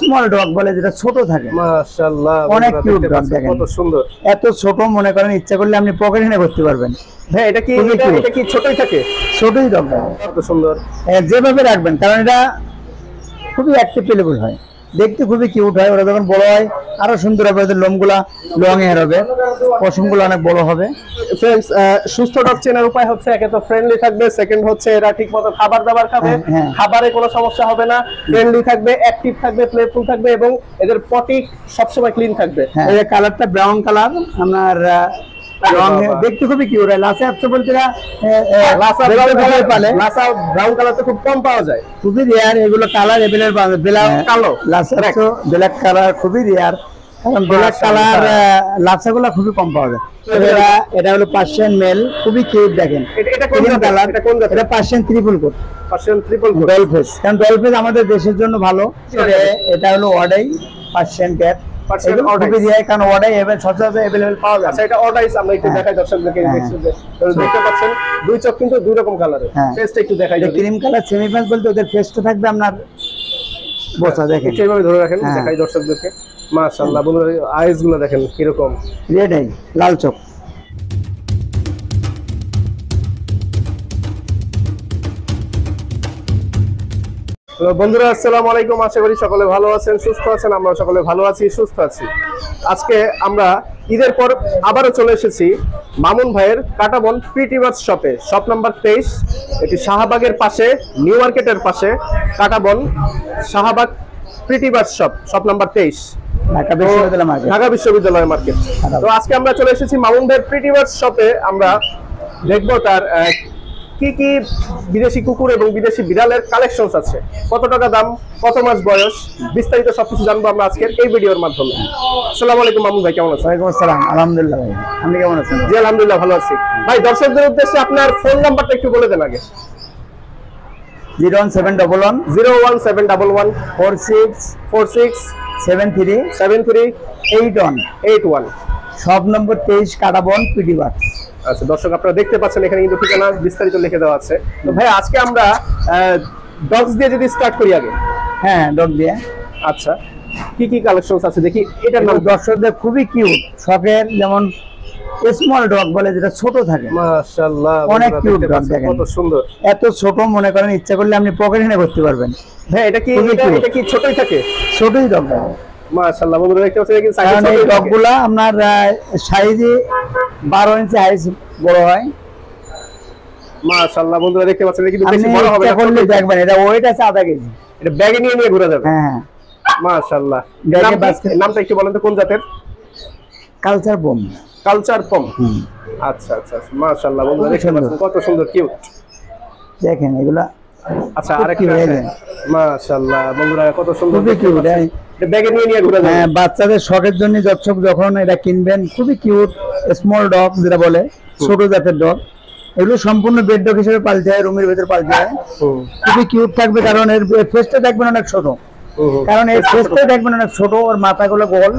Small dog বলে যেটা ছোট থাকে। মাশাআল্লাহ অনেক কিউট ডগ দেখেন। কত সুন্দর। এত ছোট মনে করেন ইচ্ছা করলে আপনি পকেট এনে করতে পারবেন। হ্যাঁ এটা কি এটা কি ছোটই থাকে? ছোটই ডগ কত সুন্দর। যেভাবে রাখবেন কারণ এটা খুবই অ্যাক্টিভ হয়। দেখতে খুবই কিউট হয়। ওরা যখন বড় হয় আরও সুন্দর হবে ওদের লোমগুলা লং হেয়ার হবে। পশমগুলো অনেক বড় হবে। ফ্রেন্ডস সুস্থ ডগ চেনার উপায় হচ্ছে একে তো ফ্রেন্ডলি থাকবে সেকেন্ড হচ্ছে এরা ঠিকমতো খাবার দাবার খাবে। হ্যাঁ, হ্যাঁ। খাবারে কোনো সমস্যা হবে না। ফ্রেন্ডলি থাকবে অ্যাক্টিভ থাকবে প্লেফুল থাকবে এবং এদের পটি সবসময় ক্লিন থাকবে। এই কালারটা ব্রাউন কালার আপনার। দেখতে খুবই কিউট হয় লাসে আপনি বলতে লাসা ব্রাউন কালার পালে। লাসা ব্রাউন কালার তো খুব কম পাওয়া যায়। খুবই রেয়ার এগুলো কালার এভেলের ব্ল্যাক কালো। লাসা ব্ল্যাক কালার খুবই রেয়ার কারণ ব্ল্যাক মাশাআল্লাহ। কালার লাসাগুলো খুবই কম পাওয়া যায়। তবে এটা হলো পার্সিয়ান মেল খুবই কিউট দেখেন। এটা- এটা কোন Green এটা কোন এটা Persian triple coat Persian triple doll face কারণ ডলফেস আমাদের দেশের জন্য ভালো। এটা- হলো ওয়াডাই পার্সিয়ান ক্যাট আচ্ছা হ্যাঁ। হ্যাঁ। দেখছেন যে- তো দেখতে পাচ্ছেন দুই চোখ কিন্তু দুই রকম কালারের হ্যাঁ। একটু দেখাই ক্রিম কালার সেমি প্যান্ট বলতে ওদের ফেসটা থাকবে আপনার বসা দেখেন ধরে রাখেন হ্যাঁ। দেখাই দর্শকদেরকে মাশাআল্লাহ বন্ধুরা দেখেন কীরকম রেড আই লাল চোখ তো বন্ধুরা আসসালামু আলাইকুম। আশা করি সকলে ভালো আছেন সুস্থ আছেন আমরা সকলে ভালো আছি সুস্থ আছি। আজকে আমরা ঈদের পর আবারও চলে এসেছি মামুন ভাইয়ের কাটাবন প্রিটিভার্স শপে। শপ নাম্বার তেইশ এটি শাহবাগের পাশে নিউ মার্কেটের পাশে কাটাবন শাহবাগ প্রিটিভার্স শপ শপ নাম্বার তেইশ। ঢাকা বিশ্ববিদ্যালয় মার্কেট। তো আজকে আমরা চলে এসেছি মামুন ভাইয়ের প্রিটিভার্স শপে। আমরা দেখব তার কি কি বিদেশি কুকুর এবং বিদেশি বিড়ালের কালেকশন আছে? কত টাকা দাম? কত মাস বয়স? বিস্তারিত সবকিছু জানব আমরা আজকের এই ভিডিওর মাধ্যমে। আসসালামু আলাইকুম মামুন ভাই কেমন আছেন? ওয়ালাইকুম আসসালাম। আলহামদুলিল্লাহ ভাই আপনি কেমন আছেন? জি আলহামদুলিল্লাহ ভালো আছি। ভাই দর্শকদের উদ্দেশ্যে আপনার ফোন নাম্বারটা একটু বলে দেন আগে। Zero one seven double one. Zero one seven double one. Four six. Four six. Seven three. Seven three. Eight one. Eight one. সব নম্বর তেইশ কাটাবন পিডি বাক্স। আচ্ছা দর্শক আপনারা দেখতে পাচ্ছেন এখানে কিন্তু ঠিকানা বিস্তারিত লিখে দেওয়া আছে। তো ভাই আজকে আমরা ডগস দিয়ে যদি স্টার্ট করি আগে। হ্যাঁ ডগ দিয়ে। আচ্ছা কি কি কালেকশন আছে? দেখি এটার নাম। দর্শকদের খুবই কিউট শখের যেমন স্মল ডগ বলে যেটা ছোট থাকে। মাশাআল্লাহ অনেক dog পাচ্ছেন, দেখেন। কত সুন্দর। এত ছোট মনে করেন ইচ্ছা করলে আপনি পকেট এনে করতে পারবেন। ভাই এটা কি এটা এটা কি ছোটই থাকে? ছোটই ডগ মাশাআল্লাহ বন্ধুরা দেখতে পাচ্ছেন এটা কি সাইজ কারণ এই ডগগুলা আপনার সাইজে বারো ইঞ্চি হাইজ বড় হয়। মাশাআল্লাহ বন্ধুরা দেখতে পাচ্ছেন কিন্তু বেশি বড় হবে না। করলে দেখবেন এটা ওয়েট আছে আধা কেজি। এটা ব্যাগে নিয়ে নিয়ে ঘোরা যাবে। হ্যাঁ। মাশাআল্লাহ। নাম নামটা একটু বলেন তো কোন জাতের? Culture bomb. কালচার পম আচ্ছা আচ্ছা আচ্ছা। মাশাআল্লাহ বন্ধুরা দেখতে পাচ্ছেন কত সুন্দর কিউট। দেখেন এগুলা আচ্ছা আরেকটা মাশাআল্লাহ বন্ধুরা কত সুন্দর কিউট ব্যাগে নিয়ে নিয়ে ঘোরা হ্যাঁ বাচ্চাদের শখের জন্য যখন এটা কিনবেন খুবই কিউট স্মল ডগ যেটা বলে ছোট জাতের ডগ এগুলো সম্পূর্ণ বেড ডগ হিসেবে হয় রুমের ভেতর হয়। খুবই কিউট থাকবে কারণ এর ফেসটা দেখবেন অনেক ছোট। কারণ এর ফেসটা দেখবেন অনেক ছোট ওর মাথাগুলো গোল।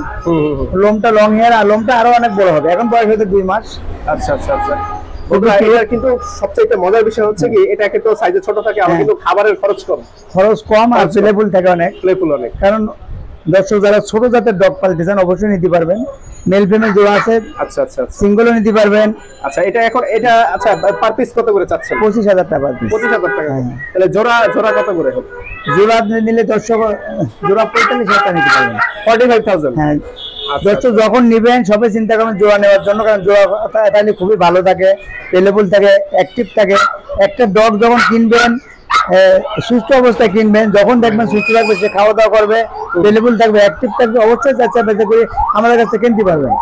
লোমটা লং হেয়ার আর লোমটা আরও অনেক বড় হবে। এখন বয়স হতে দুই মাস। আচ্ছা আচ্ছা আচ্ছা। কিন্তু সবচেয়ে মজার বিষয় হচ্ছে কি এটাকে তো সাইজে ছোট থাকে আবার হ্যাঁ। কিন্তু খাবারের খরচ কম। খরচ কম আর প্লেফুল থাকে অনেক। প্লেফুল অনেক। কারণ দর্শক যারা ছোট জাতের ডগ পালতে চান অবশ্যই নিতে পারবেন। মেল ফিমেল জোড়া আছে আচ্ছা আচ্ছা আচ্ছা। সিঙ্গেলও নিতে পারবেন। আচ্ছা এটা এখন এটা আচ্ছা পার পিস কত করে চাচ্ছেন? পঁচিশ হাজার টাকা piece। পঁচিশ হাজার টাকা। হ্যাঁ। তাহলে জোড়া জোড়া কত করে হবে? জোড়া নিলে দর্শক জোড়া পঁয়তাল্লিশ হাজার টাকা নিতে পারবেন। ফর্টি ফাইভ থাউজেন্ড হ্যাঁ। আচ্ছা, দর্শক যখন নিবেন সবাই চিন্তা করবেন জোড়া নেওয়ার জন্য কারণ জোড়া তাহলে খুবই ভালো থাকে পেলেবল থাকে অ্যাক্টিভ থাকে। একটা ডগ যখন কিনবেন সুস্থ অবস্থায় কিনবেন যখন দেখবেন সুস্থ থাকবে সে খাওয়া দাওয়া করবে পেলেবল থাকবে অ্যাক্টিভ থাকবে অবশ্যই চাচ্ছে বেঁচে করে আমাদের কাছে কিনতে পারবেন।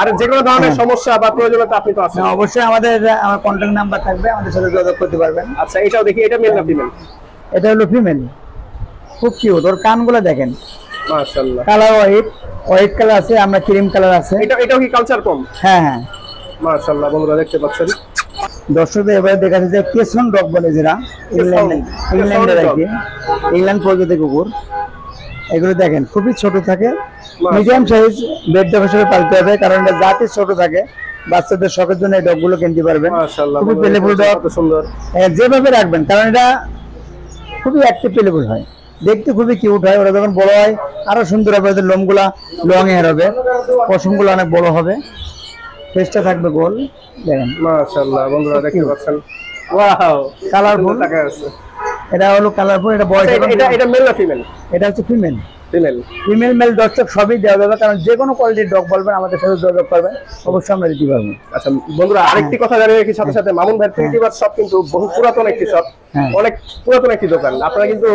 আর যে কোনো ধরনের হ্যাঁ। সমস্যা বা প্রয়োজনীয়তা আপনি তো আছেন। অবশ্যই আমাদের আমার কন্ট্যাক্ট নাম্বার থাকবে আমাদের সাথে যোগাযোগ করতে পারবেন। আচ্ছা এটাও দেখি এটা মেল না ফিমেল এটা হলো ফিমেল খুব কিউট ওর কানগুলো দেখেন। মাশাআল্লাহ। কালার হোয়াইট হোয়াইট কালার আছে আমরা ক্রিম কালার আছে। এটা এটাও কি কালচার কম? হ্যাঁ হ্যাঁ। মাশাআল্লাহ বন্ধুরা দেখতে পাচ্ছেন। দর্শকদের এবারে দেখা যাচ্ছে যে কেসন ডগ বলে যেটা ইংল্যান্ডে ইংল্যান্ডের আর কি ইংল্যান্ড প্রজাতির কুকুর। এগুলো দেখেন খুবই ছোট থাকে। মিডিয়াম সাইজ বেড ডগ হিসেবে পালতে হবে কারণ এটা জাতি ছোট থাকে। বাচ্চাদের শখের জন্য এই ডগগুলো কিনতে পারবেন। খুবই পেলেবল ডগ সুন্দর। যেভাবে রাখবেন কারণ এটা খুবই অ্যাক্টিভ পেলেবল হয়। দেখতে খুবই কিউট হয় ওরা যখন বড় হয় আরও সুন্দর হবে ওদের লোমগুলা লং হেয়ার হবে পশমগুলো অনেক বড় হবে। ফেসটা থাকবে গোল। দেখেন। মাশাআল্লাহ বন্ধুরা দেখতে পাচ্ছেন। ওয়াও। তাকায় আছে। এটা হলো কালারফুল এটা বয়স এটা এটা মেল না ফিমেল এটা হচ্ছে ফিমেল ফিমেল ফিমেল মেল দর্শক সবই দেওয়া যাবে কারণ যে কোনো কোয়ালিটির ডগ বলবেন আমাদের সাথে যোগাযোগ করবেন। অবশ্যই আমরা দিতে পারব। আচ্ছা বন্ধুরা আরেকটি কথা জানিয়ে রাখি সাথে সাথে মামুন ভাই প্রিন্টিভার শপ কিন্তু বহু পুরাতন একটি শপ হ্যাঁ। অনেক পুরাতন একটি দোকান। আপনারা কিন্তু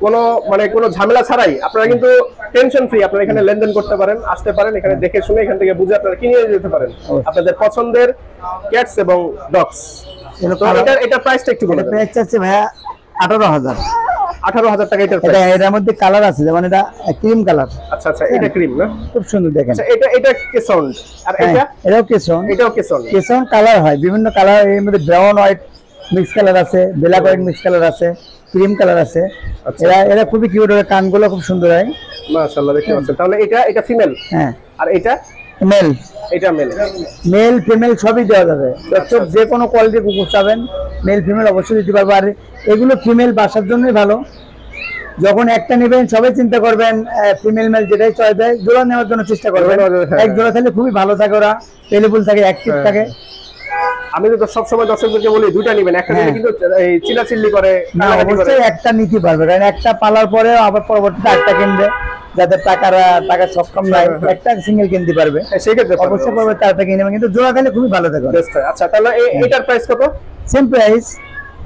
কোনো মানে কোনো ঝামেলা ছাড়াই আপনারা কিন্তু টেনশন ফ্রি আপনারা এখানে লেনদেন করতে পারেন আসতে পারেন এখানে দেখে শুনে এখান থেকে বুঝে আপনারা কিনে যেতে পারেন। আপনাদের পছন্দের ক্যাটস এবং ডগস এটা এটা প্রাইসটা একটু বলে এটা প্রাইস চাচ্ছে ভাইয়া আঠারো হাজার। আঠারো হাজার টাকা এটার এটা। এটার মধ্যে কালার আছে যেমন এটা ক্রিম কালার আচ্ছা আচ্ছা এটা ক্রিম না? খুব সুন্দর দেখেন। আচ্ছা এটা এটা কে সাউন্ড আর হ্যাঁ, এটা? এটাও কেসন। এটাও কে সাউন্ড কেসন কালার হয় বিভিন্ন কালারের মধ্যে ব্রাউন হোয়াইট মিক্স কালার আছে ব্ল্যাক হোয়াইট মিক্স কালার আছে। ক্রিম কালার আছে। আচ্ছা। এরা এরা খুবই কিউট হয় কানগুলো খুব সুন্দর হয়। মাশাআল্লাহ দেখতে পাচ্ছেন। তাহলে এটা এটা ফিমেল হ্যাঁ। আর এটা? মেল এটা মেল মেল ফিমেল সবই দেওয়া যাবে। দর্শক যে কোনো কোয়ালিটির কুকুর চাবেন মেল ফিমেল অবশ্যই দিতে পারব। আর এগুলো ফিমেল বাসার জন্যই ভালো। যখন একটা নেবেন সবাই চিন্তা করবেন ফিমেল মেল যেটাই চয়েস দেয় জোড়া নেওয়ার জন্য চেষ্টা করবেন। হ্যাঁ। এক জোড়া থাকলে খুবই ভালো থাকে ওরা। পেলেবুল থাকে অ্যাক্টিভ। থাকে। আমি তো সবসময় দর্শকদেরকে বলি দুইটা নেবেন একটা নিলে হ্যাঁ। কিন্তু এই চিল্লাচিল্লি করে অবশ্যই একটা নিতে পারবে কারণ একটা পালার পরে আবার পরবর্তীতে একটা কিনবে যাদের টাকার টাকা সক্ষম নাই হ্যাঁ, হ্যাঁ। একটা সিঙ্গেল কিনতে পারবে। সেক্ষেত্রে সেই ক্ষেত্রে অবশ্যই পরবর্তী আরেকটা কিনবে কিন্তু জোড়া খেলে খুবই ভালো থাকবে। আচ্ছা তাহলে এইটার এটার প্রাইস কত? সেম প্রাইস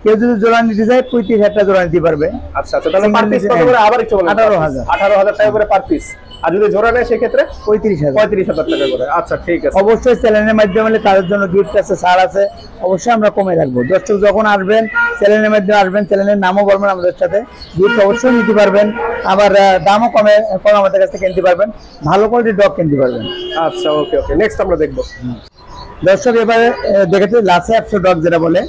কেউ যদি জোড়া নিতে চায় পঁয়ত্রিশ একটা জোড়া নিতে পারবে। আচ্ছা আচ্ছা তাহলে পার পিস কত। করে আবার একটু বলেন 18,000 আঠারো হাজার টাকা করে পার পিস আর যদি জোড়া নেয় সেক্ষেত্রে পঁয়ত্রিশ হাজার। পঁয়ত্রিশ হাজার টাকা করে। আচ্ছা ঠিক আছে। অবশ্যই চ্যানেলের মাধ্যমে তাদের জন্য গিফট আছে ছাড় আছে অবশ্যই আমরা কমে রাখব দর্শক যখন আসবেন চ্যানেলের মাধ্যমে আসবেন চ্যানেলের নামও বলবেন আমাদের সাথে। গিফট অবশ্যই নিতে পারবেন। আবার দামও কমে কম আমাদের কাছ থেকে কিনতে পারবেন। ভালো কোয়ালিটির ডগ কিনতে পারবেন। আচ্ছা ওকে ওকে নেক্সট আমরা দেখব। দর্শক এবারে দেখেছি লাসে একশো ডগ যেটা বলে।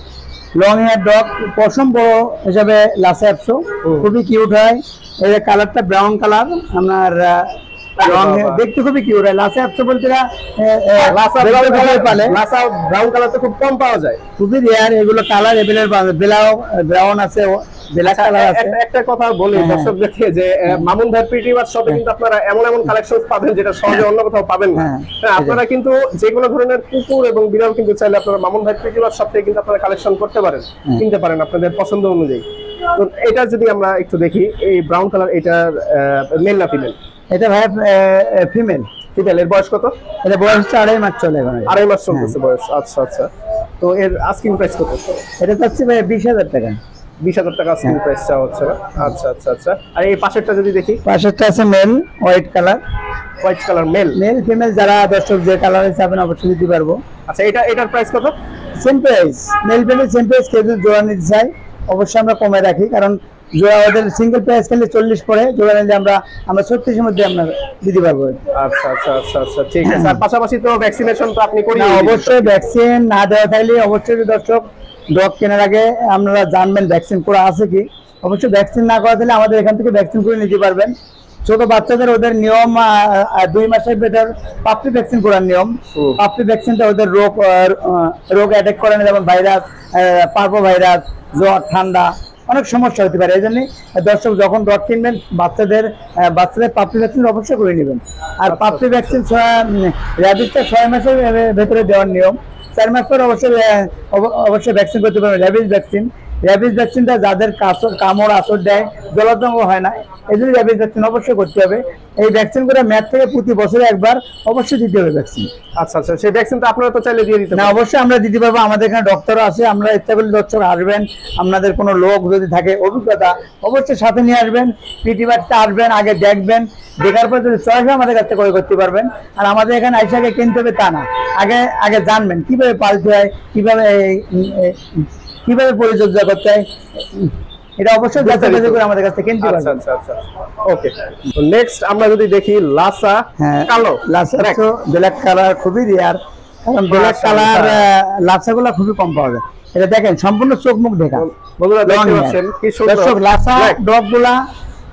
লং হেয়ার ডগ পশম বড় হিসাবে লাসে একশো। খুবই কিউট হয়। যে কালারটা ব্রাউন কালার আপনার দেখতে কিউট হয় লাসে বলতে আহ, লাসা ব্রাউন কালার পালে। লাসা ব্রাউন কালার তো খুব কম পাওয়া যায়। খুবই রেয়ার এগুলো কালার এভেলের বেলাও ব্রাউন আছে কালার আছে। একটা- কথা বলি হ্যাঁ। দর্শকদেরকে যে মামুন ভাই প্রিটিভার শপে কিন্তু আপনারা এমন এমন কালেকশন পাবেন যেটা সহজে অন্য কোথাও পাবেন না। হ্যাঁ, হ্যাঁ, আপনারা কিন্তু যে কোনো ধরনের কুকুর এবং বিড়াল কিন্তু চাইলে আপনারা মামুন ভাই প্রিটিভার শপ থেকে কিন্তু আপনারা কালেকশন করতে পারেন হ্যাঁ। কিনতে পারেন আপনাদের পছন্দ অনুযায়ী। তো এটা যদি আমরা একটু দেখি এই ব্রাউন কালার এটার মেল না ফিমেল এটা ভাই ফিমেল ফিমেল এর বয়স কত? এটা বয়স হচ্ছে আড়াই মাস চলে এখন। আড়াই মাস চলতেছে বয়স আচ্ছা আচ্ছা। তো এর আস্কিং প্রাইস কত? এটা চাচ্ছি ভাই বিশ হাজার টাকা। বিশ হাজার টাকা আস্কিং হ্যাঁ। প্রাইস চাওয়া হচ্ছে। আচ্ছা আচ্ছা আচ্ছা। আর এই পাশেরটা যদি দেখি? পাশেরটা আছে male white colour white colour male male female যারা দর্শক যে কালারে চাবেন অবশ্যই দিতে পারব। আচ্ছা এটা এটার প্রাইস কত? Same price male female same price কেউ যদি জোড়া নিতে চাই অবশ্যই আমরা কমে রাখি কারণ জোড়া ওদের সিঙ্গেল প্রাইস খেলে চল্লিশ পরে জোড়া নিলে আমরা আমরা ছত্রিশের মধ্যে আমরা দিতে পারব। আচ্ছা আচ্ছা আচ্ছা আচ্ছা ঠিক আছে। আর পাশাপাশি তো ভ্যাকসিনেশন তো আপনি করি অবশ্যই ভ্যাকসিন না দেওয়া থাকলে অবশ্যই দর্শক ডগ কেনার আগে আপনারা জানবেন ভ্যাকসিন করা আছে কি। অবশ্যই ভ্যাকসিন না করা থাকলে আমাদের এখান থেকে ভ্যাকসিন করে নিতে পারবেন। ছোট বাচ্চাদের ওদের নিয়ম দুই মাসের ভেতর পাপড়ি ভ্যাকসিন করার নিয়ম। পাপড়ি ভ্যাকসিনটা ওদের রোগ রোগ অ্যাটাক করে না যেমন ভাইরাস পার্পো ভাইরাস জ্বর ঠান্ডা। অনেক সমস্যা হতে পারে। এই জন্যই দর্শক যখন ডট কিনবেন বাচ্চাদের বাচ্চাদের পাপড়ি ভ্যাকসিন অবশ্যই করে নেবেন। আর আচ্ছা, পাপড়ি ভ্যাকসিন র্যাবিসটা ছয় মাসের ভেতরে দেওয়ার নিয়ম। চার মাস পর অবশ্যই অবশ্যই ভ্যাকসিন করতে পারবেন। র্যাবিস ভ্যাকসিন র্যাবিস ভ্যাকসিনটা যাদের কাসর কামড় আসর দেয় জলাতঙ্গ হয় না এই জন্য র্যাবিস ভ্যাকসিন অবশ্যই করতে হবে। এই ভ্যাকসিন করে ম্যাথ থেকে প্রতি বছরে একবার অবশ্যই দিতে হবে ভ্যাকসিন আচ্ছা আচ্ছা সেই ভ্যাকসিনটা আপনারা তো চাইলে দিয়ে দিতে না অবশ্যই আমরা দিতে পারব আমাদের এখানে ডক্টরও আছে আমরা ইচ্ছা করলে ডক্টর আসবেন আপনাদের কোনো লোক যদি থাকে অভিজ্ঞতা অবশ্যই সাথে নিয়ে আসবেন পিটি বাচ্চা আসবেন আগে দেখবেন দেখার পর যদি চয়েস হয় আমাদের কাছ থেকে ক্রয় করতে পারবেন। আর আমাদের এখানে আইসাকে কিনতে হবে তা না আগে আগে জানবেন কীভাবে পালতে হয় কীভাবে কীভাবে পরিচর্যা করতে হয়? এটা অবশ্যই যাচাই বাছাই করে আমাদের কাছ থেকে কিনতে আচ্ছা পারবেন। আচ্ছা আচ্ছা ওকে নেক্সট আমরা যদি দেখি লাসা হ্যাঁ কালো। লাচা ব্ল্যাক কালার খুবই রেয়ার কারণ ব্ল্যাক কালার লাচাগুলো খুবই কম পাওয়া যায়। এটা দেখেন সম্পূর্ণ চোখ মুখ দেখা বন্ধুরা দেখতে পাচ্ছেন কি সুন্দর। দর্শক লাচা Black। ডগগুলা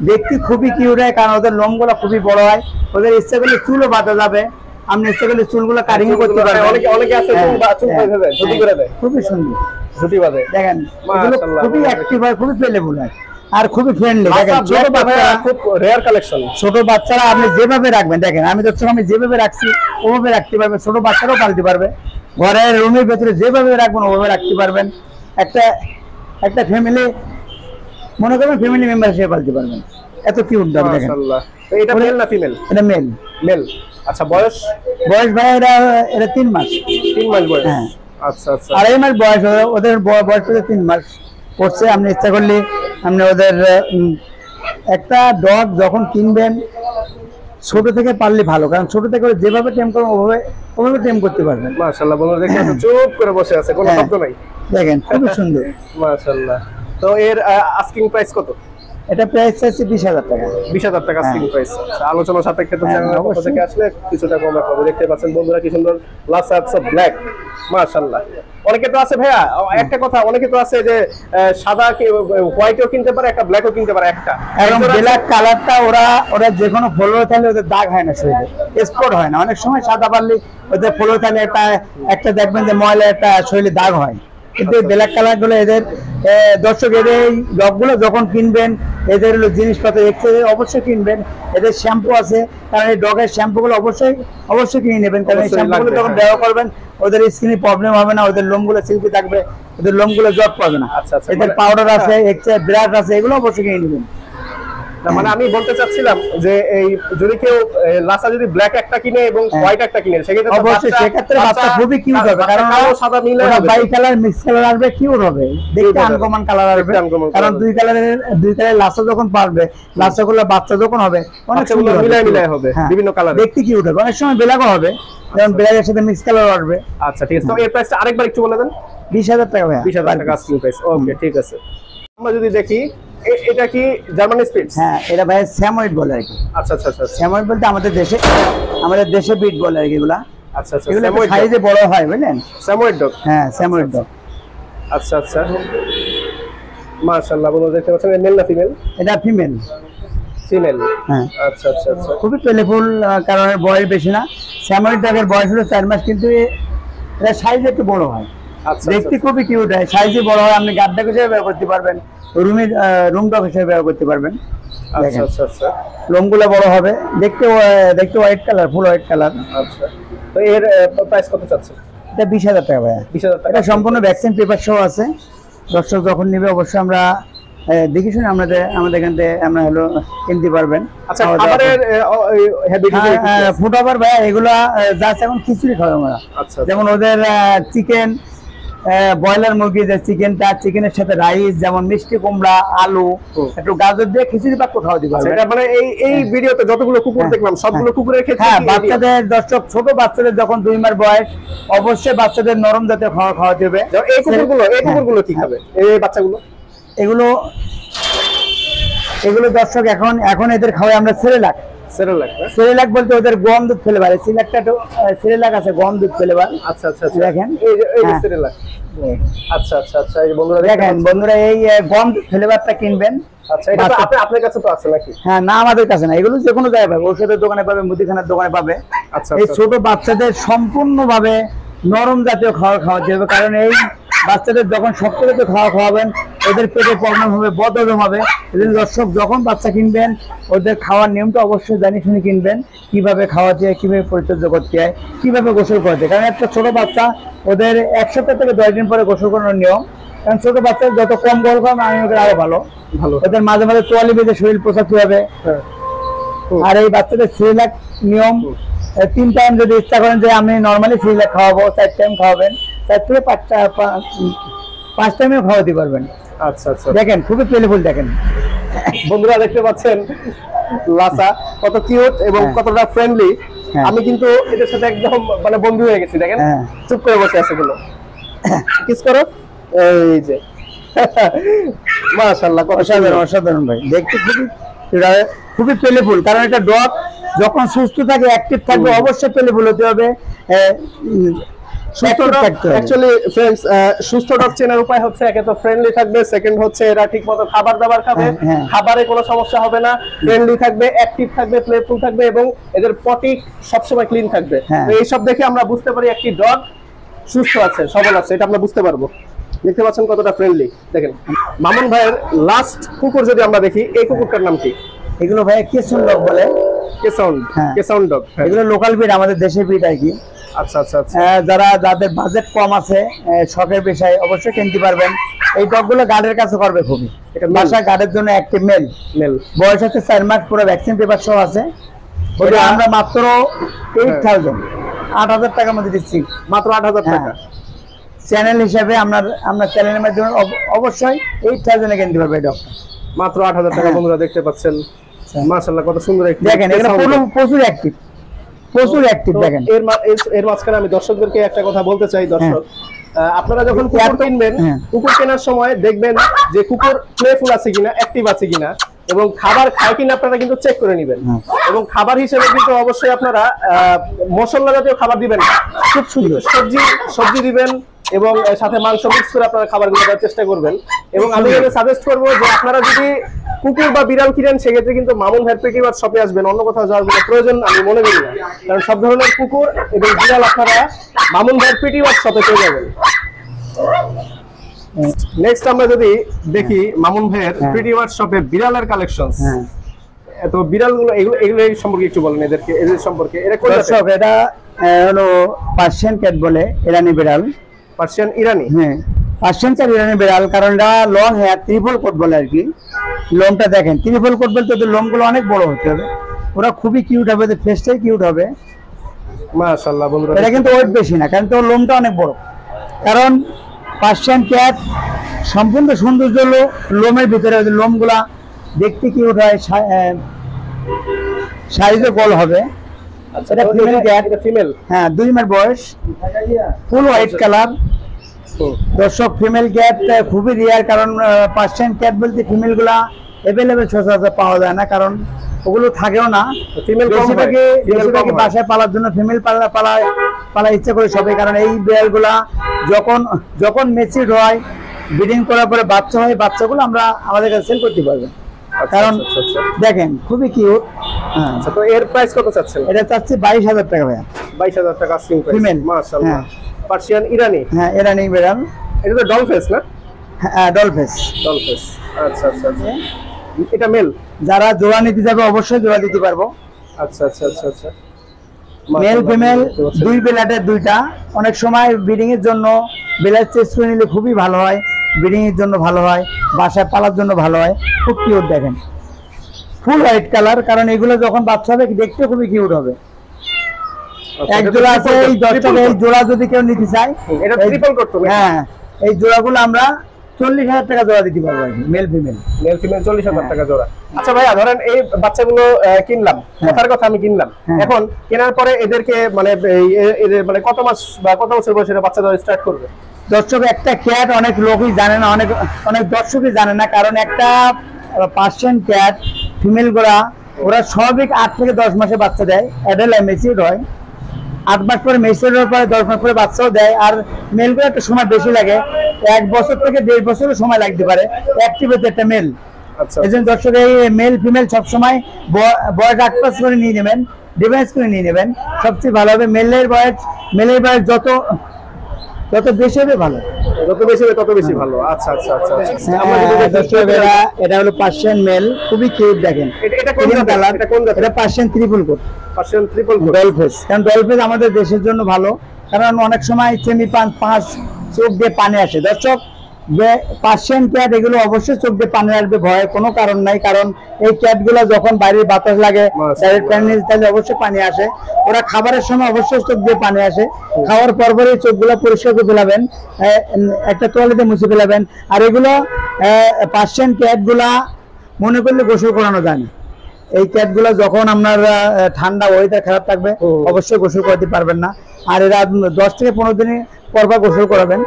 দেখতে খুবই কিউট হয় কারণ ওদের লোমগুলো খুবই বড় হয়। ওদের ইচ্ছা করলে চুলও বাঁধা যাবে। আপনি ইচ্ছা করলে চুলগুলো কাটিং করতে পারবেন। অনেকে- অনেকে আছে চুল বা- চুল হ্যাঁ, ঝুঁটি হ্যাঁ, করে দেয়। খুবই সুন্দর। ঝুটি বাঁধে। দেখেন এগুলো খুবই অ্যাক্টিভ হয় খুবই প্লেলেবল হয় আর খুবই ফ্রেন্ডলি দেখেন ছোট বাচ্চারা খুব রেয়ার কালেকশন ছোট বাচ্চারা আপনি যেভাবে রাখবেন দেখেন আমি তো আমি যেভাবে রাখছি ওভাবে রাখতে পারবেন ছোট বাচ্চারাও পালতে পারবে। ঘরের রুমের ভেতরে যেভাবে রাখবেন ওভাবে রাখতে পারবেন। একটা একটা ফ্যামিলি মনে করবেন ফ্যামিলি মেম্বার হিসেবে পালতে পারবেন। এত কিউট ডগ দেখেন। এটা মেল না ফিমেল এটা মেল মেল আচ্ছা বয়স? বয়স ভাই এটা এটা তিন মাস। তিন মাস বয়স। হ্যাঁ। আচ্ছা আচ্ছা। আড়াই মাস বয়স ওদের- বয়স হচ্ছে তিন মাস। করছে আপনি ইচ্ছা করলে আপনি ওদের একটা ডগ যখন কিনবেন ছোট থেকে পারলে ভালো। কারণ ছোট থেকে যেভাবে টেম করবেন ওভাবে ওভাবে টেম করতে পারবেন মাশাআল্লাহ বন্ধুরা দেখতে পাচ্ছেন চুপ করে বসে আছে কোনো হ্যাঁ। শব্দ নাই। দেখেন খুবই সুন্দর। মাশাআল্লাহ। তো এর আস্কিং প্রাইস কত? এটা প্রাইস চাইছে বিশ হাজার টাকা। বিশ হাজার টাকা হ্যাঁ। প্রাইস আলোচনা সাপেক্ষে তো চ্যানেলের পক্ষ থেকে আসলে কিছুটা কম রাখব দেখতে পাচ্ছেন বন্ধুরা কি সুন্দর লাসাটস ব্ল্যাক মাশাআল্লাহ। অনেকে তো আছে ভাইয়া একটা কথা অনেকে তো আছে যে সাদা হোয়াইটও কিনতে পারে একটা ব্ল্যাকও কিনতে পারে একটা। এবং ব্ল্যাক কালারটা ওরা ওরা যে কোনো ফলো থাকলে ওদের দাগ হয় না শরীরে। স্পট হয় না। অনেক সময় সাদা পারলে ওদের ফলো থাকলে একটা একটা দেখবেন যে ময়লা একটা শরীরে দাগ হয়। কিন্তু ব্ল্যাক কালারগুলো এদের দর্শক এদের এই ডগগুলো যখন কিনবেন এদের হলো জিনিসপত্র এক্সে অবশ্যই কিনবেন। এদের শ্যাম্পু আছে কারণ এই ডগের শ্যাম্পু গুলো অবশ্যই অবশ্যই কিনে নেবেন। কারণ এই শ্যাম্পুগুলো শ্যাম্পু গুলো যখন হ্যাঁ। ব্যবহার করবেন ওদের স্কিনে প্রবলেম হবে না ওদের লোমগুলো সিল্কি থাকবে ওদের লোমগুলো জট পাবে না। আচ্ছা, আচ্ছা, এদের মানে- পাউডার আছে এক্সে ব্রাশ আছে এগুলো অবশ্যই কিনে নেবেন। মানে আমি বলতে চাচ্ছিলাম যে এই যদি কেউ লাসা যদি ব্ল্যাক একটা কিনে এবং হ্যাঁ। হোয়াইট একটা কিনে সেক্ষেত্রে অবশ্যই সেক্ষেত্রে বাচ্চা খুবই কিউট হবে কারণ কালো সাদা মিলে হবে। বাই কালার মিক্স কালার আসবে কিউট হবে। দেখতে আনকমন কালার আসবে। কারণ দুই কালারের দুই কালারের লাসা যখন পারবে লাসা গুলো বাচ্চা যখন হবে অনেক সুন্দর হবে মিলায় মিলায় হবে, হ্যাঁ। বিভিন্ন এর। দেখতে কিউট হবে। অনেক সময় বেলাগও হবে যেমন বেলাগের সাথে মিক্স কালার আসবে। আচ্ছা ঠিক আছে। তো এর প্রাইসটা আরেকবার একটু বলে দেন। বিশ হাজার টাকা ভাইয়া বিশ হাজার টাকা আস্কিং প্রাইস ওকে ঠিক আছে। আমরা যদি দেখি এটা কি জার্মানি স্পিডস হ্যাঁ এটা ভাই স্যাময়েড বলে আর কি। আচ্ছা আচ্ছা আচ্ছা স্যাময়েড বলতে আমাদের দেশে আমাদের দেশে বিট বলে আর কি এগুলা। আচ্ছা আচ্ছা এগুলো সাইজে বড় হয় বুঝলেন? স্যামুয়েড ডগ হ্যাঁ স্যাময়েড ডগ আচ্ছা আচ্ছা। মাশাআল্লাহ বন্ধুরা দেখতে পাচ্ছেন মেল না ফিমেল এটা ফিমেল ফিমেল হ্যাঁ। আচ্ছা আচ্ছা আচ্ছা। খুবই প্লেফুল কারণ বয়স বেশি না। স্যাময়েড ডগের বয়স হলো চার মাস কিন্তু এটা সাইজ একটু বড় হয়। আচ্ছা দেখতে খুবই কিউট হয় সাইজে বড় হয় আপনি গাদ্দা হিসেবে ব্যবহার করতে পারবেন রুমের রুম ডগ হিসেবে ব্যবহার করতে পারবেন। আচ্ছা আচ্ছা আচ্ছা। লোমগুলো বড় হবে দেখতে দেখতে white colour full white colour আচ্ছা। তো এর প্রাইস কত চাচ্ছেন? এটা বিশ হাজার টাকা ভাইয়া। বিশ হাজার টাকা। এটা সম্পূর্ণ ভ্যাকসিন পেপার সহ আছে। দর্শক যখন নেবে অবশ্যই আমরা দেখে শুনে আমাদের আমাদের এখান থেকে আমরা হলো কিনতে পারবেন। আচ্ছা হ্যাবিট হ্যাঁ ওভার ভাইয়া এগুলা জাস্ট এখন খিচুড়ি খাওয়া আমরা। আচ্ছা যেমন ওদের চিকেন ব্রয়লার মুরগি যে চিকেনটা চিকেনের সাথে রাইস যেমন মিষ্টি কুমড়া আলু একটু গাজর দিয়ে খিচুড়ি পাক খাওয়া দিতে আচ্ছা, মানে এই এই ভিডিওতে যতগুলো কুকুর হ্যাঁ, দেখলাম সবগুলো কুকুরের ক্ষেত্রে হ্যাঁ বাচ্চাদের দর্শক ছোট বাচ্চাদের যখন দুই মাস বয়স অবশ্যই বাচ্চাদের নরম জাতীয় খাওয়া খাওয়াতে হবে যেমন এই কুকুরগুলো এই হ্যাঁ, কুকুরগুলো কি খাবে? এই বাচ্চাগুলো? এগুলো এগুলো দর্শক এখন এখন এদের খাওয়াই আমরা ছেড়ে সেরেলাক। সেরেলাক বলতে ওদের গম দুধ সিলেকটা একটু সেরেলাক আছে গম দুধ আচ্ছা আচ্ছা আচ্ছা। দেখেন। এই এই হ্যাঁ। সেরেলাক আচ্ছা আচ্ছা আচ্ছা এই বন্ধুরা দেখেন বন্ধুরা এই গম দুধ ফেলেবারটা কিনবেন। আচ্ছা এটা আপনি- আপনার কাছে তো আছে নাকি? হ্যাঁ না আমাদের কাছে না। এগুলো যে কোনো জায়গায় পাবে। ওষুধের দোকানে পাবে মুদিখানার দোকানে পাবে। আচ্ছা এই ছোট বাচ্চাদের সম্পূর্ণভাবে নরম জাতীয় খাবার খাওয়াতে হবে কারণ এই বাচ্চাদের যখন শক্ত জাতীয় খাওয়া খাওয়াবেন ওদের পেটে প্রবলেম হবে বদহজম হবে। এদের দর্শক যখন বাচ্চা কিনবেন ওদের খাওয়ার নিয়মটা অবশ্যই জানি শুনে কিনবেন। কীভাবে খাওয়াতে হয় কীভাবে পরিচর্যা করতে হয় কীভাবে গোসল করতে হয় কারণ একটা ছোট বাচ্চা ওদের এক সপ্তাহ থেকে দশ দিন পরে গোসল করানোর নিয়ম। কারণ ছোট বাচ্চা যত কম গোল কম আমি ওদের আরও ভালো। ভালো। ওদের মাঝে মাঝে তোয়ালি বেঁধে শরীর পোষাতে হবে। হ্যাঁ। আর এই বাচ্চাদের থ্রি লাখ নিয়ম তিন টাইম যদি ইচ্ছা করেন যে আমি নর্মালি থ্রি লাখ খাওয়াবো চার টাইম খাওয়াবেন চার থেকে পাঁচটা পাঁচ টাইমেও খাওয়াতে পারবেন। আচ্ছা আচ্ছা। দেখেন খুবই প্লেফুল দেখেন। বন্ধুরা দেখতে পাচ্ছেন লাসা কত কিউট এবং হ্যাঁ। কতটা ফ্রেন্ডলি হ্যাঁ। আমি কিন্তু এদের সাথে একদম মানে বন্ধু হয়ে গেছি দেখেন। হ্যাঁ। চুপ করে বসে আছে গুলো কিস করো। এই যে। মাশাআল্লাহ কত অসাধারণ সুন্দর। অসাধারণ ভাই। দেখতে খুবই এটা খুবই প্লেফুল কারণ একটা ডগ যখন সুস্থ থাকে অ্যাক্টিভ থাকবে অবশ্যই প্লেফুল হতে হবে। সুস্থ ডগ চেনার উপায় হচ্ছে একে তো ফ্রেন্ডলি থাকবে সেকেন্ড হচ্ছে এরা ঠিকমতো খাবার দাবার খাবে হ্যাঁ, হ্যাঁ। খাবারে কোনো সমস্যা হবে না ফ্রেন্ডলি থাকবে অ্যাক্টিভ থাকবে প্লেফুল থাকবে এবং এদের পটি সবসময় ক্লিন থাকবে। হ্যাঁ। এইসব দেখে আমরা বুঝতে পারি একটি ডগ সুস্থ আছে সবল আছে এটা আমরা বুঝতে পারব। দেখতে পাচ্ছেন কতটা ফ্রেন্ডলি দেখেন মামুন ভাইয়ের লাস্ট কুকুর যদি আমরা দেখি এই কুকুরটার নাম কি? এগুলো ভাই কেসন ডগ বলে। কে সাউন্ড হ্যাঁ। ডগ এগুলো লোকাল ব্রিড আমাদের দেশের ব্রিড আর কি। আচ্ছা আচ্ছা আচ্ছা। যারা যাদের বাজেট কম আছে শখের বিষয় অবশ্যই কিনতে পারবেন। এই ডগগুলো গার্ডের কাছে করবে খুবই। এটা? বাসা গার্ডের জন্য একটি মেল। মেল। বয়স হচ্ছে চার মাস পুরো ভ্যাকসিন পেপার সহ আছে। আমরা মাত্র এইট হ্যাঁ। থাউজেন্ড আট হাজার টাকার মধ্যে দিচ্ছি। মাত্র আট হাজার হ্যাঁ। টাকা চ্যানেল হিসাবে আপনার আপনার চ্যানেলের মাধ্যমে অব- অবশ্যই এইট থাউজেন্ডে কিনতে পারবে ডগটা মাত্র আট হাজার টাকা হ্যাঁ। বন্ধুরা দেখতে পাচ্ছেন। মাশাল্লাহ কত সুন্দর একটি দেখেন। প্রচুর অ্যাক্টিভ প্রচুর অ্যাক্টিভ দেখেন। এর এর- মাঝখানে আমি দর্শকদেরকে একটা কথা বলতে চাই দর্শক। আহ, আপনারা যখন কুকুর কিনবেন হ্যাঁ। কুকুর কেনার সময় দেখবেন যে কুকুর প্লেফুল আছে কিনা অ্যাক্টিভ আছে কিনা এবং খাবার খায় কিনা আপনারা কিন্তু চেক করে নেবেন। হ্যাঁ। এবং খাবার হিসেবে কিন্তু অবশ্যই আপনারা মশলা জাতীয় খাবার দিবেন না। খুব সুন্দর। সবজি সবজি দিবেন এবং সাথে মাংস মিক্স করে আপনারা খাবারগুলো দেওয়ার চেষ্টা করবেন। এবং আমি সাজেস্ট করব যে আপনারা যদি কুকুর বা বিড়াল কিনেন সেক্ষেত্রে কিন্তু মামুন ভাই পেটিবার শপে আসবেন অন্য কোথাও যাওয়ার কোনো প্রয়োজন আমি মনে করি না। কারণ সব ধরনের কুকুর এবং বিড়াল আপনারা মামুন ভাইয়ের পেটিবার শপে পেয়ে যাবেন। নেক্সট আমরা যদি দেখি মামুন ভাইয়ের হ্যাঁ। পেটিবার শপে বিড়ালের কালেকশন হ্যাঁ। তো বিড়ালগুলো এগুলো এগুলো এই সম্পর্কে একটু বলেন এদেরকে এদের সম্পর্কে। এটা কোন এটা হলো পার্সিয়ান ক্যাট বলে ইরানি বিড়াল। পার্সিয়ান ইরানি? হ্যাঁ। পার্সিয়ান ক্যাট ইরানি বিড়াল কারণ এটা লং হেয়ার ত্রিপল কোট বলে আর কি। লোমটা দেখেন ত্রিপল কোট বলতে ওদের লোমগুলো অনেক বড় হতে হবে। ওরা খুবই কিউট হবে ওদের ফেসটাই কিউট হবে। মাশাআল্লাহ বন্ধুরা এটা কিন্তু ওয়েট বেশি না কারণ তোর লোমটা অনেক বড়। কারণ পার্সিয়ান ক্যাট সম্পূর্ণ সৌন্দর্য হলো লোমের ভিতরে ওদের লোমগুলা দেখতে কিউট হয় সাইজও গোল হবে। আচ্ছা এটা cat। এটা ফিমেল হ্যাঁ দুই মাস বয়স। ফুল হোয়াইট কালার দর্শক ফিমেল ক্যাট খুবই রেয়ার কারণ পার্সিয়ান ক্যাট বলতে ফিমেলগুলা অ্যাভেলেবেল সচরাচর পাওয়া যায় না কারণ ওগুলো থাকেও না। ফিমেল ফিমেল বেশিরভাগই হয়। বাসায় পালার জন্য ফিমেল পালা পালা পালা ইচ্ছা করে সবাই কারণ এই বিড়ালগুলা যখন যখন মেচিউর হয় ব্রিডিং করার পরে বাচ্চা হয় বাচ্চাগুলো আমরা আমাদের কাছে সেল করতে পারব। আচ্ছা, কারণ আচ্ছা, আচ্ছা, আচ্ছা। দেখেন খুবই কিউট হ্যাঁ। তো এর প্রাইস কত চাচ্ছেন? এটা চাচ্ছি বাইশ হাজার টাকা ভাইয়া। বাইশ হাজার টাকা প্রাইস মাশাআল্লাহ। হ্যাঁ। পার্সিয়ান ইরানি? হ্যাঁ ইরানি বিড়াল। এটা তো ডলফেস না? হ্যাঁ ডলফেস ডলফেস আচ্ছা আচ্ছা আচ্ছা। এটা মেল যারা জোড়া নিতে যাবে অবশ্যই জোড়া দিতে পারব। আচ্ছা আচ্ছা আচ্ছা আচ্ছা। মেল ফিমেল দুই বেলাটের দুইটা। অনেক সময় ব্রিডিং এর জন্য বেলার চেস করে নিলে খুবই ভালো হয়। ব্রিডিং এর জন্য ভালো হয়। বাসায় পালার জন্য ভালো হয়। খুব কিউট দেখেন। ফুল হোয়াইট কালার কারণ এগুলো যখন বাচ্চা হবে দেখতে খুবই কিউট হবে। এক জোড়া আছে এই এই জোড়া যদি কেউ নিতে চায় এটা ট্রিপল করতে হ্যাঁ এই জোড়াগুলো আমরা চল্লিশ হাজার টাকা জোড়া দিতে পারব মেল ফিমেল মেল ফিমেল চল্লিশ হাজার। টাকা জোড়া। আচ্ছা ভাইয়া ধরেন এই বাচ্চাগুলো কিনলাম কথার কথা আমি কিনলাম। এখন কেনার পরে এদেরকে মানে এদের মানে কত মাস বা কত বছর বয়সে বাচ্চা স্টার্ট করবে? দর্শক একটা ক্যাট অনেক লোকই জানে না অনেক অনেক দর্শকই জানে না কারণ একটা পার্সিয়ান ক্যাট ফিমেল গোড়া ওরা স্বাভাবিক আট থেকে দশ মাসে বাচ্চা দেয় হয়। আট মাস পরে মেসের পরে দশ মাস পরে বাচ্চাও দেয়। আর মেলগুলো একটা সময় বেশি লাগে। এক বছর থেকে দেড় বছরও সময় লাগতে পারে। অ্যাক্টিভ হতে একটা মেল আচ্ছা। এই জন্য দর্শক এই মেল ফিমেল সবসময় বয়স আট পাস করে নিয়ে নেবেন। ডিভাইস করে নিয়ে নেবেন। সবচেয়ে ভালো হবে মেলের বয়স মেলের বয়স যত যত বেশি হবে ভালো। যত বেশি হবে তত বেশি ভালো। আচ্ছা আচ্ছা আচ্ছা যদি হ্যাঁ, এটা হলো পার্সিয়ান মেল খুবই কিউট দেখেন। এটা- কোন কোন Persian triple coat Persian coat doll face কারণ ডলফেস আমাদের দেশের জন্য ভালো কারণ অনেক সময় সেমি পাঁচ পাঁচ চোখ দিয়ে পানি আসে। দর্শক যে পার্সিয়ান ক্যাট এগুলো অবশ্যই চোখ দিয়ে পানি আসবে ভয়ের কোনো কারণ নাই। কারণ এই ক্যাটগুলো যখন বাইরের বাতাস লাগে ডাইরেক্ট পানি তাহলে অবশ্যই পানি আসে। ওরা খাবারের সময় অবশ্যই চোখ দিয়ে পানি আসে। খাওয়ার পরপরই চোখগুলো পরিষ্কার করে ফেলাবেন একটা তোয়ালিতে মুছে ফেলাবেন। আর এগুলো পার্সিয়ান ক্যাটগুলা মনে করলে গোসল করানো যায় না। এই ক্যাটগুলো যখন আপনার ঠান্ডা ওয়েদার খারাপ থাকবে অবশ্যই গোসল করাতে পারবেন না। আর এরা দশ থেকে পনেরো দিনে পরপর গোসল করাবেন।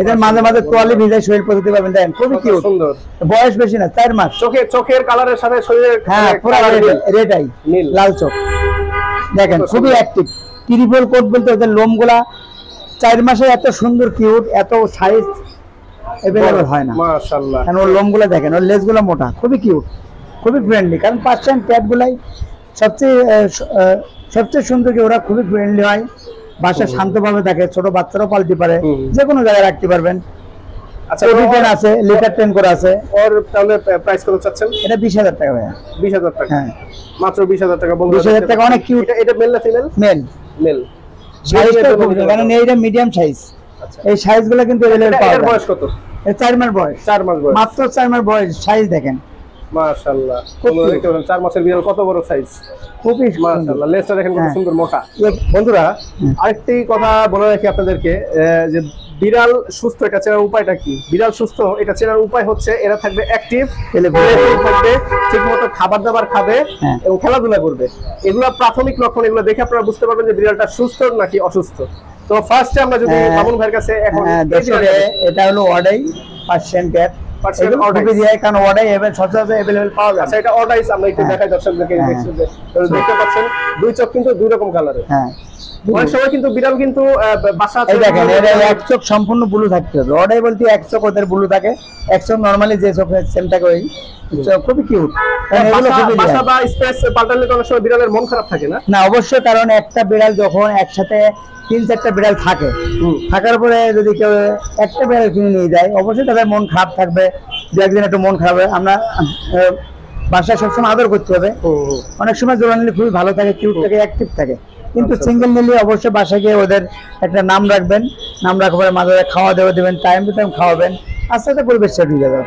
এদের মাঝে মাঝে তোয়ালে ভিজে শরীর পদ্ধতি পাবেন দেখেন খুবই কিউট সুন্দর। বয়স বেশি না চার মাস। চোখে চোখের কালারের সাথে শরীরের হ্যাঁ মানে পুরো রেড আই নীল। লাল চোখ। দেখেন খুবই। অ্যাক্টিভ ত্রিপল কোট বলতে ওদের লোমগুলা চার মাসে এত সুন্দর কিউট এত সাইজ এভেলেবল হয় না। মাশাআল্লাহ। কারণ ওর লোমগুলো দেখেন ওর লেজগুলো মোটা খুবই কিউট খুবই ফ্রেন্ডলি কারণ পার্সিয়ান ক্যাটগুলাই সবচেয়ে সবচেয়ে সুন্দর কি ওরা খুবই ফ্রেন্ডলি হয়। বাসায় শান্তভাবে থাকে ছোট বাচ্চারাও পালতে পারে যে কোনো জায়গায় রাখতে পারবেন। আচ্ছা, কোটি আছে লিটার টেন করে আছে। ওর তাহলে প্রাইস কত চাচ্ছেন? এটা বিশ হাজার টাকা ভাইয়া। বিশ হাজার টাকা। হ্যাঁ। মাত্র বিশ হাজার টাকা বন্ধুরা 20,000 টাকা অনেক। এটা মেল না ফিমেল মেল মেল সাইজটা খুব কারণ এইটা মিডিয়াম সাইজ এই সাইজগুলো কিন্তু বয়স কত? মাস বয়স। মাস বয়স। মাত্র চার মাস বয়স সাইজ দেখেন। মাশাআল্লাহ। খুব বন্ধুরা cute। দেখতে পাচ্ছেন চার মাসের বিড়াল কত বড় সাইজ খুবই মাশাআল্লাহ লেজটা দেখেন কত হ্যাঁ। সুন্দর মোটা। বন্ধুরা আরেকটি কথা বলে রাখি আপনাদেরকে যে বিড়াল সুস্থ এটা চেনার উপায়টা কি? বিড়াল সুস্থ এটা চেনার উপায় হচ্ছে এরা থাকবে অ্যাক্টিভ থাকবে ঠিক খাবার দাবার খাবে হ্যাঁ। এবং খেলাধুলা করবে। এগুলো প্রাথমিক লক্ষণ এগুলো দেখে আপনারা বুঝতে পারবেন যে বিড়ালটা সুস্থ নাকি অসুস্থ। তো ফার্স্টে আমরা যদি হ্যাঁ। মামুন ভাইয়ের কাছে এখন এই দর্শক বিড়ালটা- এটা হলো অর্ডাই পার্সিয়ান ক্যাট দিয়ে কারণ সচরাচর পাওয়া যায় আচ্ছা এটা অর্ডাইস আমরা একটু হ্যাঁ। দেখাই দর্শকদেরকে হ্যাঁ। দেখছেন দেখতে পাচ্ছেন দুই চোখ কিন্তু দুই রকম হ্যাঁ। অনেক সময় কিন্তু বিড়াল কিন্তু বাসা দেখেন এটা এক চোখ সম্পূর্ণ ব্লু থাকতে হবে। অর্ডাই বলতে এক চোখ ওদের ব্লু থাকে। এক চোখ নর্মালি যে চোখ সেম থাকে ওই। খুবই কিউট বাসা- খুবই বাসা rare। বা স্পেস পাল্টালে তো অনেক সময় বিড়ালের মন খারাপ থাকে না? না অবশ্যই কারণ একটা বিড়াল যখন একসাথে তিন চারটা বিড়াল থাকে থাকার পরে যদি কেউ একটা বিড়াল কিনে নিয়ে যায় অবশ্যই তাদের মন খারাপ থাকবে দু একদিন একটু মন খারাপ হবে। আমরা বাসায় সবসময় আদর করতে হবে। অনেক সময় জোড়া নিলে খুবই ভালো থাকে কিউট থাকে অ্যাক্টিভ থাকে। কিন্তু আচ্ছা, সিঙ্গেল নিলে অবশ্যই বাসায় গিয়ে ওদের একটা নাম রাখবেন। নাম রাখার পরে মাঝে খাওয়া দাওয়া দেবেন টাইম টু টাইম খাওয়াবেন। আস্তে আস্তে পরিবেশ সেট হয়ে যাবে।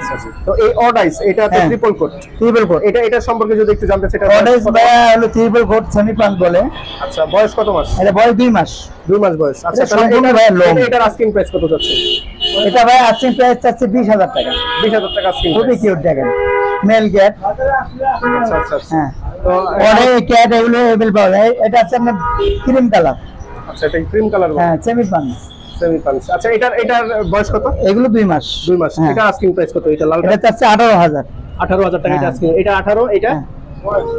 তো এই অর্ডাইস এটা তো। ট্রিপল কোট ট্রিপল কোট এটা এটা সম্পর্কে যদি একটু জানতে চাই অর্ডাইস ভাইয়া হলো ট্রিপল কোট সেমি প্লান্ট বলে। আচ্ছা বয়স কত মাস? এটা বয়স দুই মাস। দুই মাস বয়স। আচ্ছা তাহলে এটা- ভাইয়া লোম। এটা- আস্কিং প্রাইস কত যাচ্ছে? এটা ভাই আজকে প্রাইস চাচ্ছে বিশ হাজার টাকা। বিশ হাজার টাকা আস্কিং খুবই কিউট দেখেন। মেল ক্যাট আচ্ছা আচ্ছা আচ্ছা। হ্যাঁ। তো অনেক ক্যাট এগুলো এভেলেবল এটা আছে আপনার ক্রিম কালার আচ্ছা এটা ক্রিম কালার হ্যাঁ সেমি পাঞ্চ সেমি পাঞ্চ আচ্ছা এটার এটার বয়স কত? এগুলো দুই মাস। দুই মাস। হ্যাঁ। এটা আস্কিং প্রাইস কত? এটা লাল এটা চাচ্ছে আঠারো হাজার। আঠারো হাজার টাকা এটা হ্যাঁ। আস্কিং এটা আঠারো এটা? হ্যাঁ।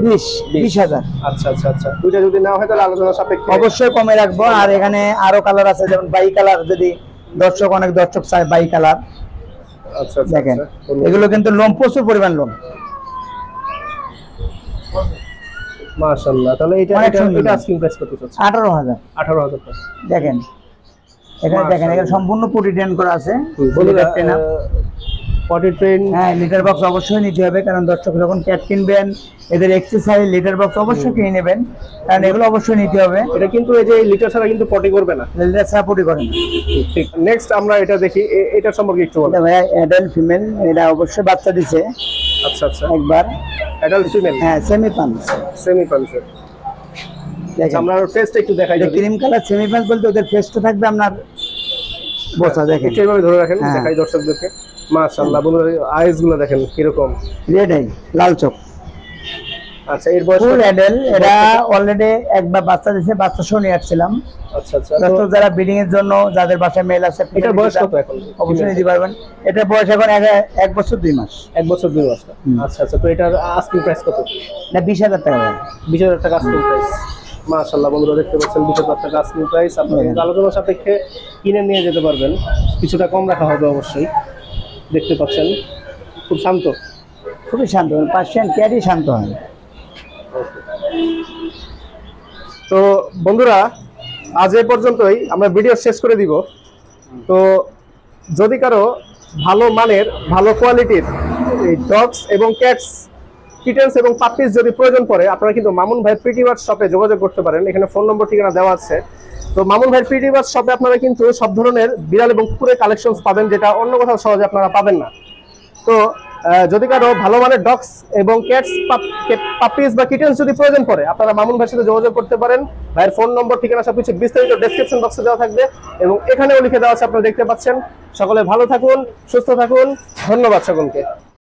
বিশ বিশ। হাজার। আচ্ছা আচ্ছা আচ্ছা। দুইটা যদি নেওয়া হয় তাহলে আলোচনা সাপেক্ষে অবশ্যই কমে রাখব। আর এখানে আরও কালার আছে যেমন বাই কালার যদি দর্শক অনেক দর্শক চায় বাই কালার আচ্ছা আচ্ছা দেখেন। আচ্ছা। এগুলো কিন্তু লোম প্রচুর পরিমাণ লোম। মাশাআল্লাহ। তাহলে এটা এটা আস্কিং প্রাইস কত চাচ্ছে আঠারো হাজার। 18000 টাকা। দেখেন। এখানে দেখেন এখানে সম্পূর্ণ পুটি ট্রেন করা আছে। পটি ট্রেন হ্যাঁ লিটার বক্স অবশ্যই নিতে হবে কারণ দর্শক যখন ক্যাট কিনবেন এদের এক্সারসাইজ লিটার বক্স অবশ্যই কিনে নেবেন। কারণ এগুলো অবশ্যই নিতে হবে। এটা কিন্তু এই যে লিটার ছাড়া কিন্তু পটি করবে না। লিটার ছাড়া পুটি করেন না। ঠিক নেক্সট আমরা এটা দেখি এটা সম্পর্কে একটু বলো এটা ভাইয়া অ্যাডাল্ট ফিমেল এটা অবশ্যই বাচ্চা দিছে। আচ্ছা আচ্ছা। একবার। অ্যাডাল্ট ফিমেল হ্যাঁ সেমি পাঞ্চ সেমি আমরা টেস্ট একটু দেখাই ক্রিম কালার সেমি পাঞ্চ বলতে ওদের ফেসটা থাকবে আপনার বসা দেখেন। এইভাবে ধরে রাখেন হ্যাঁ। দেখাই দর্শকদেরকে। মাশাআল্লাহ বন্ধুরা আইসগুলো দেখেন কীরকম। রেড আই লাল চোখ। আচ্ছা এর বয়স ফুল কত? অ্যাডেল অলরেডি একবার বাচ্চা দিছে বাচ্চা শো আসছিলাম। আচ্ছা আচ্ছা তো যারা ব্রিডিং এর জন্য যাদের বাসায় মেল আছে এটার বয়স কত এখন? অবশ্যই নিতে পারবেন। এটার বয়স এখন এক- এক বছর দুই মাস। এক বছর দুই মাস। আচ্ছা আচ্ছা তো এটার আস্কিং প্রাইস কত? না বিশ হাজার টাকা। বিশ হাজার টাকা আস্কিং প্রাইস মাশাআল্লাহ বন্ধুরা দেখতে পাচ্ছেন বিশ হাজার টাকা আস্কিং প্রাইস আপনারা কিন্তু আলোচনা সাপেক্ষে কিনে নিয়ে যেতে পারবেন। কিছুটা কম রাখা হবে অবশ্যই। দেখতে পাচ্ছেন খুব শান্ত। খুবই শান্ত পার্সিয়ান ক্যারি শান্ত হয়। তো বন্ধুরা আজ এ পর্যন্তই আমরা ভিডিও শেষ করে দিব। তো যদি কারও ভালো মানের ভালো কোয়ালিটির এই ডগস এবং ক্যাটস কিটেন্স এবং পাপিস যদি প্রয়োজন পড়ে, আপনারা কিন্তু মামুন ভাই বার্ড শপে যোগাযোগ করতে পারেন। এখানে ফোন নম্বর ঠিকানা দেওয়া আছে। তো মামুন ভাই বার্ড শপে আপনারা কিন্তু সব ধরনের বিড়াল এবং কুকুরের কালেকশন পাবেন, যেটা অন্য কোথাও সহজে আপনারা পাবেন না। তো যদি কারও ভালো মানের ডগস এবং ক্যাটস পাপিস বা কিটেন্স যদি প্রয়োজন পড়ে, আপনারা মামুন ভাইয়ের সাথে যোগাযোগ করতে পারেন। ভাইয়ের ফোন নম্বর ঠিকানা সবকিছু বিস্তারিত ডেসক্রিপশন বক্সে দেওয়া থাকবে এবং এখানেও লিখে দেওয়া আছে, আপনারা দেখতে পাচ্ছেন। সকলে ভালো থাকুন, সুস্থ থাকুন। ধন্যবাদ সকলকে।